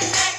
Hey, hey.